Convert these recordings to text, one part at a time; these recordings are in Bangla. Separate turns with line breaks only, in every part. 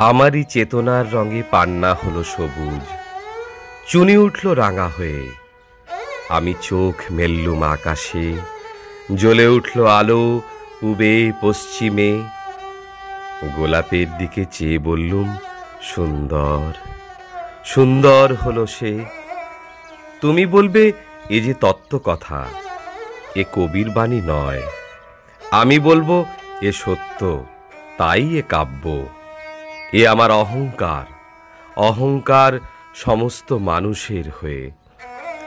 আমারই চেতনার রঙে পান্না হলো সবুজ। চুনি উঠল রাঙা হয়ে। আমি চোখ মেললুম আকাশে। জ্বলে উঠল আলো পূবে, পশ্চিমে। গোলাপের দিকে চেয়ে বললুম, সুন্দর সুন্দর হলো সে। তুমি বলবে, এ যে তত্ত্ব কথা, এ কবির বাণী নয়। আমি বলব, এ সত্য, তাই এ কাব্য। এ আমার অহংকার। অহংকার সমস্ত মানুষের হয়ে।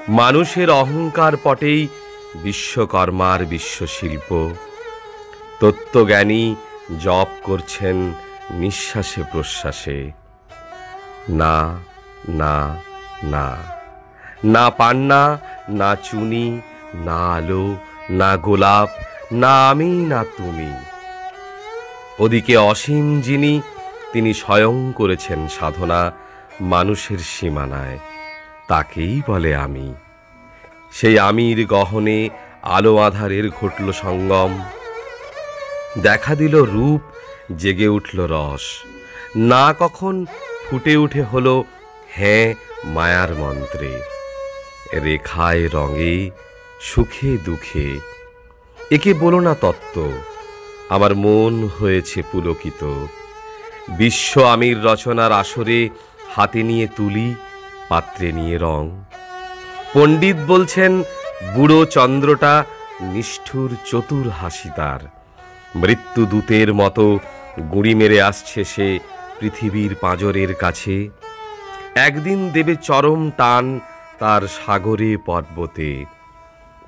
মানুষের অহংকার পটেই বিশ্বকর্মার বিশ্বশিল্প। তত্ত্বজ্ঞানী জপ করছেন নিঃশ্বাসে প্রশ্বাসে। না না না। না পান্না, না চুনি, না আলো, না গোলাপ, না আমি, না তুমি। ওদিকে অসীম যিনি তিনি স্বয়ং করেছেন সাধনা মানুষের সীমানায়। তাকেই বলে আমি। সেই আমির গহনে আলো আধারের ঘটল সঙ্গম। দেখা দিল রূপ, জেগে উঠল রস। না কখন ফুটে উঠে হলো হ্যাঁ মায়ার মন্ত্রে। রেখায় রঙে, সুখে দুঃখে। একে বলো না তত্ত্ব। আমার মন হয়েছে পুলকিত। বিশ্ব আমির রচনার আসরে হাতে নিয়ে তুলি, পাত্রে নিয়ে রং। পণ্ডিত বলছেন, বুড়ো চন্দ্রটা নিষ্ঠুর চতুর হাসি তার। মৃত্যুদূতের মতো গুঁড়ি মেরে আসছে সে পৃথিবীর পাঁজরের কাছে। একদিন দেবে চরম টান তার সাগরে পর্বতে।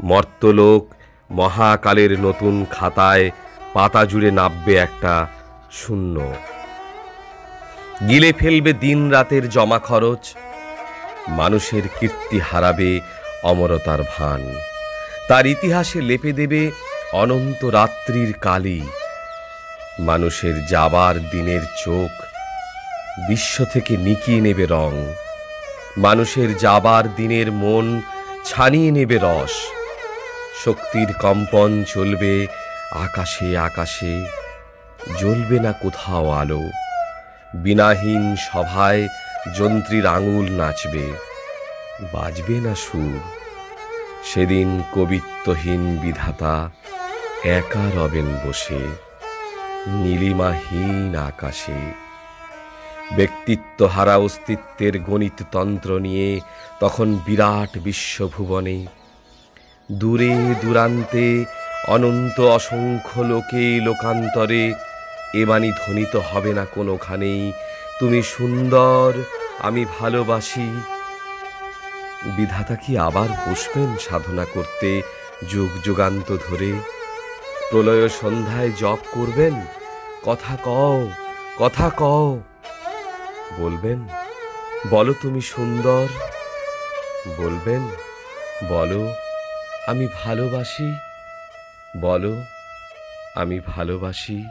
মর্তলোক মহাকালের নতুন খাতায় পাতা জুড়ে নাববে একটা শূন্য। গিলে ফেলবে দিন রাতের জমা খরচ, মানুষের কীর্তি হারাবে অমরতার ভান। তার ইতিহাসে লেপে দেবে অনন্ত রাত্রির কালি, মানুষের যাবার দিনের চোখ বিশ্ব থেকে নিকিয়ে নেবে রং, মানুষের যাবার দিনের মন ছানিয়ে নেবে রস, শক্তির কম্পন চলবে আকাশে আকাশে, জ্বলবে না কোথাও আলো। বিনাহীন সভায় যন্ত্রীর আঙুল নাচবে। বাজবে না সুর। সেদিন কবিত্বহীন বিধাতা একা রবেন বসে, নীলিমাহীন আকাশে। ব্যক্তিত্ব হারা অস্তিত্বের গণিত তন্ত্র নিয়ে তখন বিরাট বিশ্বভুবনে। দূরে দূরান্তে অনন্ত অসংখ্য লোকে, লোকান্তরে এ বাণী ধ্বনিত হবে না কোনোখানেই। তুমি সুন্দর, আমি ভালোবাসি। বিধাতা কি আবার বসবেন সাধনা করতে যুগ যুগান্ত ধরে? প্রলয় সন্ধ্যায় জপ করবেন? কথা কও কথা কও। বলবেন, বলো তুমি সুন্দর। বলবেন, বলো, আমি ভালোবাসি। বলো, আমি ভালোবাসি।